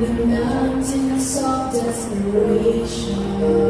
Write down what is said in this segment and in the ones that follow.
The mountains of desperation.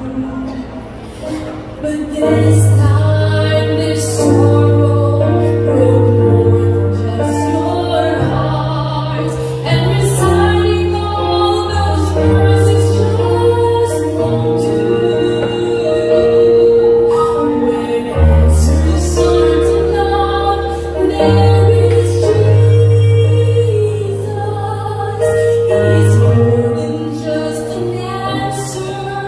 But this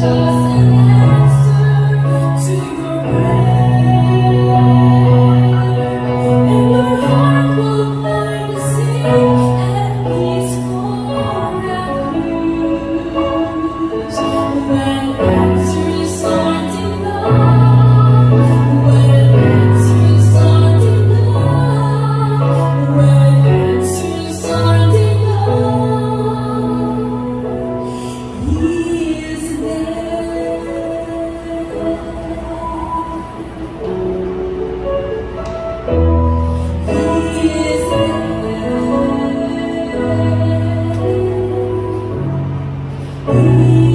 so You.